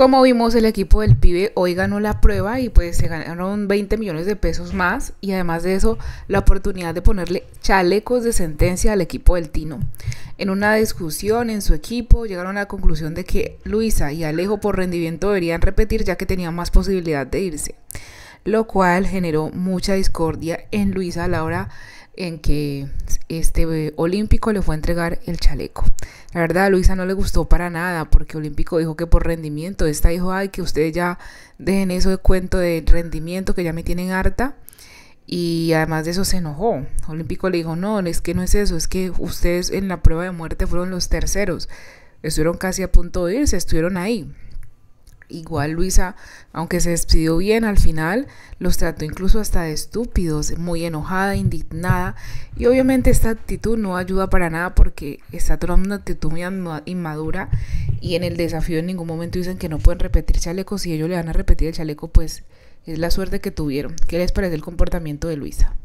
Como vimos, el equipo del pibe hoy ganó la prueba y pues se ganaron 20 millones de pesos más y además de eso la oportunidad de ponerle chalecos de sentencia al equipo del Tino. En una discusión en su equipo llegaron a la conclusión de que Luisa y Alejo por rendimiento deberían repetir ya que tenían más posibilidad de irse, lo cual generó mucha discordia en Luisa a la hora en que este olímpico le fue a entregar el chaleco. La verdad a Luisa no le gustó para nada porque Olímpico dijo que por rendimiento, esta dijo, ay, que ustedes ya dejen eso de cuento de rendimiento que ya me tienen harta. Y además de eso se enojó. Olímpico le dijo, no, es que no es eso, es que ustedes en la prueba de muerte fueron los terceros. Estuvieron casi a punto de irse, estuvieron ahí. Igual Luisa, aunque se despidió bien al final, los trató incluso hasta de estúpidos, muy enojada, indignada. Y obviamente esta actitud no ayuda para nada porque está tomando una actitud muy inmadura. Y en el desafío en ningún momento dicen que no pueden repetir chalecos. Si ellos le van a repetir el chaleco, pues es la suerte que tuvieron. ¿Qué les parece el comportamiento de Luisa?